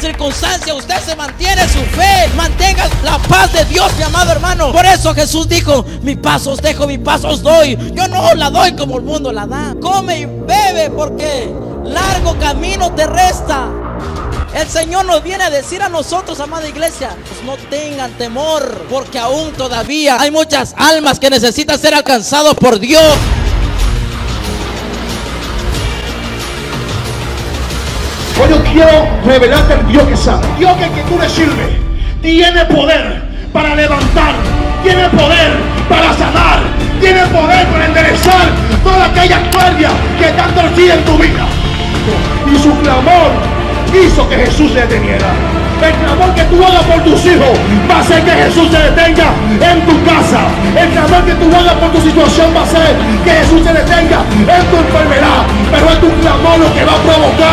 circunstancia usted se mantiene su fe. Mantenga la paz de Dios, mi amado hermano. Por eso Jesús dijo, mi paz os dejo, mi paz os doy. Yo no la doy como el mundo la da. Come y bebe porque largo camino te resta. El Señor nos viene a decir a nosotros, amada iglesia, pues no tengan temor, porque aún todavía hay muchas almas que necesitan ser alcanzados por Dios. Yo quiero revelarte el Dios que sabe. Dios que, que tú le sirves tiene poder para levantar, tiene poder para sanar, tiene poder para enderezar toda aquella falla que están torcida en tu vida. Y su clamor hizo que Jesús se deteniera. El clamor que tú hagas por tus hijos va a hacer que Jesús se detenga en tu casa. El clamor que tú hagas por tu situación va a hacer que Jesús se detenga en tu enfermedad. Pero es tu clamor lo que va a provocar